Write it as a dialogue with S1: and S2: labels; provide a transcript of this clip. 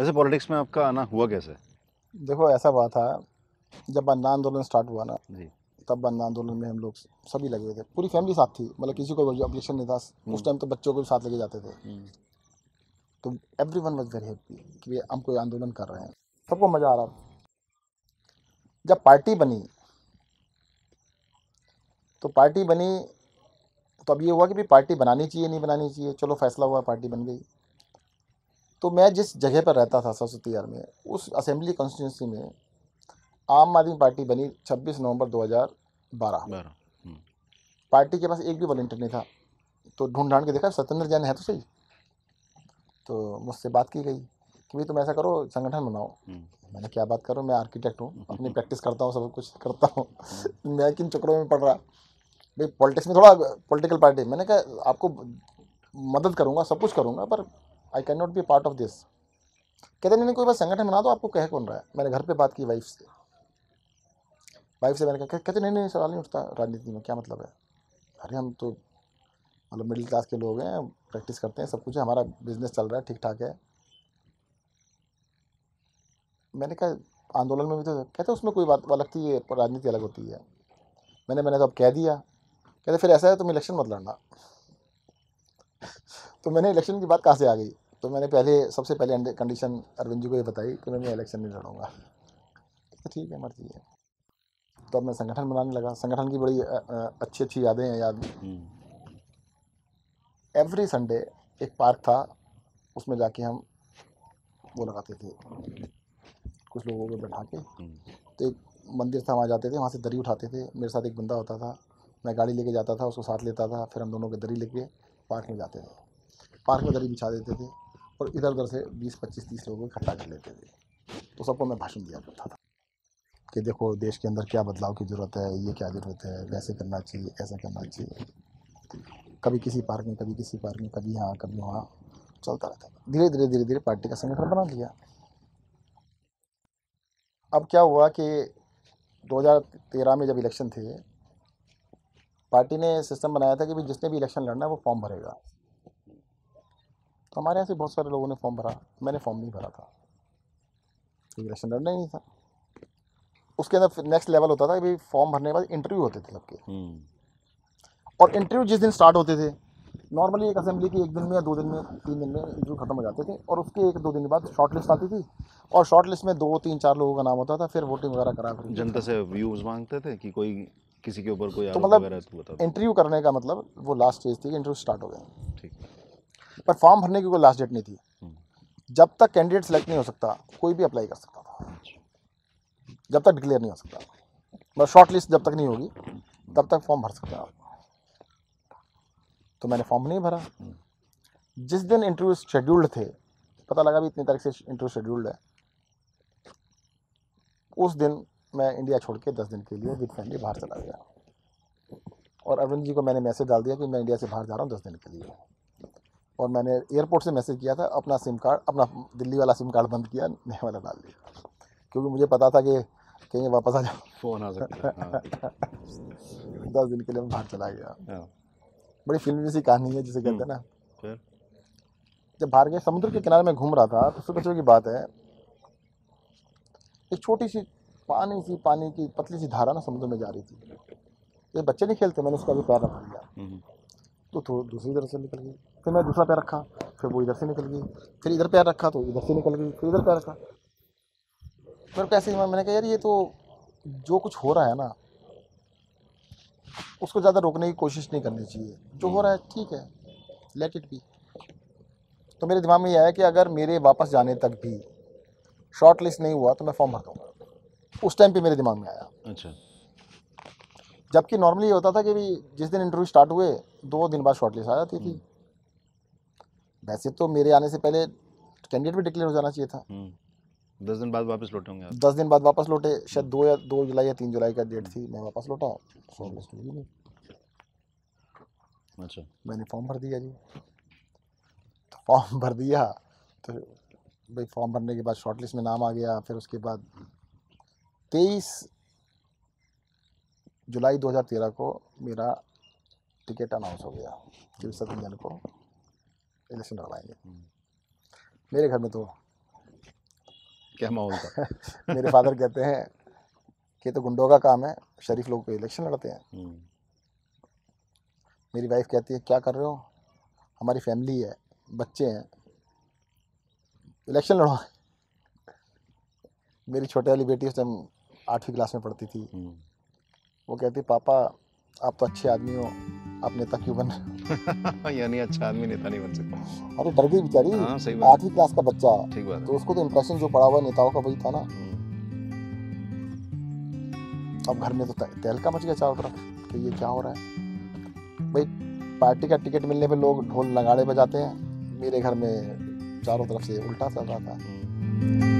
S1: वैसे पॉलिटिक्स में आपका आना हुआ कैसे?
S2: देखो ऐसा बात था जब बंदा आंदोलन स्टार्ट हुआ ना
S1: जी।
S2: तब बंदा आंदोलन में हम लोग सभी लगे हुए थे। पूरी फैमिली साथ थी मतलब किसी को ऑब्जेक्शन नहीं था। उस टाइम तो बच्चों को भी साथ लेके जाते थे। तो everyone was very happy कि हम कोई आंदोलन कर रहे हैं। सबको मज़ा आ रहा जब पार्टी बनी तो पार्टी बनी तो अब ये हुआ कि भी पार्टी बनानी चाहिए नहीं बनानी चाहिए। चलो फैसला हुआ पार्टी बन गई। तो मैं जिस जगह पर रहता था सरस्वती यार में उस असेंबली कॉन्स्टिट्यूंसी में आम आदमी पार्टी बनी 26 नवंबर 2012
S1: बारह।
S2: पार्टी के पास एक भी वॉलेंटियर नहीं था। तो ढूंढ ढांड के देखा सत्येंद्र जैन है तो सही। तो मुझसे बात की गई कि भाई तुम ऐसा करो संगठन बनाओ।
S1: हम्म।
S2: मैंने क्या बात करो मैं आर्किटेक्ट हूँ अपनी प्रैक्टिस करता हूँ सब कुछ करता हूँ। मैं किन चक्रों में पढ़ रहा? भाई पॉलिटिक्स में थोड़ा पॉलिटिकल पार्टी मैंने कहा आपको मदद करूँगा सब कुछ करूँगा पर I cannot be part of this कहते नहीं कोई बात, संगठन बना दो, आपको कह कौन रहा है? मैंने घर पे बात की वाइफ से। वाइफ से मैंने कहा कहते नहीं नहीं, सवाल नहीं उठता राजनीति में, क्या मतलब है? अरे, हम तो मतलब मिडिल क्लास के लोग हैं प्रैक्टिस करते हैं, सब कुछ है, हमारा बिज़नेस चल रहा है ठीक ठाक है। मैंने कहा, आंदोलन में भी तो कहते उसमें कोई बात अलग थी ये राजनीति अलग होती है। मैंने मैंने तो अब कह दिया। कहते फिर ऐसा है तुम इलेक्शन मत लड़ना। तो मैंने इलेक्शन की बात कहाँ से आ गई? तो मैंने पहले सबसे पहले कंडीशन अरविंद जी को ये बताई कि मैं इलेक्शन नहीं लड़ूँगा। तो ठीक है मर्ज़ी है। तो अब मैं संगठन बनाने लगा। संगठन की बड़ी अच्छी अच्छी यादें हैं याद एवरी संडे एक पार्क था उसमें जाके हम वो लगाते थे। कुछ लोगों को बैठा के। तो एक मंदिर था वहाँ जाते थे वहाँ से दरी उठाते थे। मेरे साथ एक बंदा होता था मैं गाड़ी लेके जाता था उसको साथ लेता था फिर हम दोनों के दरी लेके पार्क में जाते थे। पार्क में दरी बिछा देते थे। और इधर उधर से बीस, पच्चीस, तीस लोगों को इकट्ठा कर लेते थे। तो सबको मैं भाषण दिया करता था कि देखो, देश के अंदर क्या बदलाव की ज़रूरत है, ये क्या ज़रूरत है, वैसे करना चाहिए, ऐसा करना चाहिए। कभी किसी पार्क में, कभी किसी पार्क में, कभी यहाँ, कभी वहाँ, चलता रहता धीरे धीरे धीरे धीरे पार्टी का संगठन बना लिया। अब क्या हुआ कि 2013 में जब इलेक्शन थे, पार्टी ने सिस्टम बनाया था कि भाई जिसने भी इलेक्शन लड़ना है, वो फॉर्म भरेगा। तो हमारे यहाँ से बहुत सारे लोगों ने फॉर्म भरा। मैंने फॉर्म नहीं भरा था। क्योंकि इलेक्शन लड़ना ही नहीं था। उसके अंदर फिर नेक्स्ट लेवल होता था कि भाई फॉर्म भरने के बाद इंटरव्यू होते थे सबके। और इंटरव्यू जिस दिन स्टार्ट होते थे नॉर्मली एक असेंबली की एक दिन में या दो दिन में तीन दिन में इंटरव्यू खत्म हो जाते थे और उसके एक दो दिन बाद शॉर्ट लिस्ट आती थी। और शॉर्ट लिस्ट में दो तीन चार लोगों का नाम होता था फिर वोटिंग वगैरह करा फिर
S1: जनता से व्यूज़ मांगते थे कि कोई किसी के ऊपर कोई
S2: तो मतलब
S1: वगैरह तो
S2: इंटरव्यू करने का मतलब वो लास्ट स्टेज थी कि इंटरव्यू स्टार्ट हो गया
S1: ठीक।
S2: पर फॉर्म भरने की कोई लास्ट डेट नहीं थी।
S1: हम्म।
S2: जब तक कैंडिडेट सेलेक्ट नहीं हो सकता कोई भी अप्लाई कर सकता था। जब तक डिक्लेयर नहीं हो सकता। मतलब शॉर्ट लिस्ट जब तक नहीं होगी तब तक फॉर्म भर सकते हैं आप। तो मैंने फॉर्म नहीं भरा। जिस दिन इंटरव्यू शेड्यूल्ड थे पता लगा भी इतनी तारीख से इंटरव्यू शेड्यूल्ड है। उस दिन मैं इंडिया छोड़ के दस दिन के लिए विद फैमिली बाहर चला गया। और अरविंद जी को मैंने मैसेज डाल दिया कि मैं इंडिया से बाहर जा रहा हूँ दस दिन के लिए। और मैंने एयरपोर्ट से मैसेज किया था अपना सिम कार्ड अपना दिल्ली वाला सिम कार्ड बंद किया नया वाला डाल दिया। क्योंकि मुझे पता था कि कहीं वापस आ जाओ
S1: फ़ोन आ सकता है
S2: दस दिन के लिए मैं बाहर चला गया।
S1: हाँ,
S2: बड़ी फिल्मी सी कहानी है जिसे कहते हैं ना। जब बाहर गए समुद्र के किनारे में घूम रहा था तो सुबह सुबह की बात है एक छोटी सी पानी सी पानी की पतली सी धारा ना समुद्र में जा रही थी। ये बच्चे नहीं खेलते मैंने उसका भी पैर रख लिया
S1: हम्म,
S2: तो तो दूसरी तरफ़ से निकल गई। फिर मैं दूसरा पैर रखा, फिर वो इधर से निकल गई। फिर इधर पैर रखा तो इधर से निकल गई, फिर इधर पैर रखा। फिर कैसे मैंने कहा, यार, ये तो जो कुछ हो रहा है ना, उसको ज़्यादा रोकने की कोशिश नहीं करनी चाहिए। जो हो रहा है, ठीक है लेट इट बी तो मेरे दिमाग में ये आया कि अगर मेरे वापस जाने तक भी शॉर्ट लिस्ट नहीं हुआ तो मैं फॉर्म भर दूँगा। उस टाइम पे मेरे दिमाग में आया।
S1: अच्छा।
S2: जबकि नॉर्मली ये होता था कि भी जिस दिन इंटरव्यू स्टार्ट हुए दो दिन बाद शॉर्ट लिस्ट आ जाती थी। वैसे तो मेरे आने से पहले कैंडिडेट भी डिक्लेयर हो जाना चाहिए था।
S1: हम्म, दस दिन बाद वापस लौटे होंगे
S2: दस दिन बाद वापस लौटे शायद दो या दो जुलाई या तीन जुलाई का डेट थी मैं वापस लौटा शॉर्ट लिस्ट नहीं।
S1: अच्छा।
S2: मैंने फॉर्म भर दिया जी। तो फॉर्म भर दिया तो भाई फॉर्म भरने के बाद शॉर्ट लिस्ट में नाम आ गया फिर उसके बाद तेईस जुलाई 2013 को मेरा टिकट अनाउंस हो गया कि सत्येंद्र को इलेक्शन लड़वाएँगे। मेरे घर में तो
S1: क्या माहौल था?
S2: मेरे फादर कहते हैं कि तो गुंडों का काम है शरीफ लोग को इलेक्शन लड़ते हैं।
S1: हम्म,
S2: मेरी वाइफ कहती है क्या कर रहे हो? हमारी फैमिली है बच्चे हैं। इलेक्शन लड़ो मेरी छोटे वाली बेटी उस टाइम आठवीं क्लास में पढ़ती थी।
S1: हम्म।
S2: वो कहती पापा आप तो अच्छे आदमी हो आप नेता क्यों बन
S1: यानी अच्छा आदमी नेता नहीं बन सकता?
S2: अरे डर गई बेचारी।
S1: हाँ
S2: आठवीं क्लास का बच्चा।
S1: ठीक बात
S2: तो उसको तो इम्प्रेशन जो पड़ा हुआ नेताओं का वही था ना।
S1: हम्म,
S2: अब घर में तो तह- तहलका मच गया चारों तरफ़ कि ये क्या हो रहा है? भाई पार्टी का टिकट मिलने पे लोग ढोल नगाड़े बजाते हैं। मेरे घर में चारों तरफ़ से उल्टा चल रहा था।
S1: हम्म।